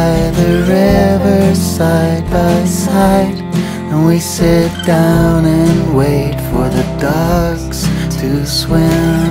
by the river side by side. And we sit down and wait for the ducks to swim.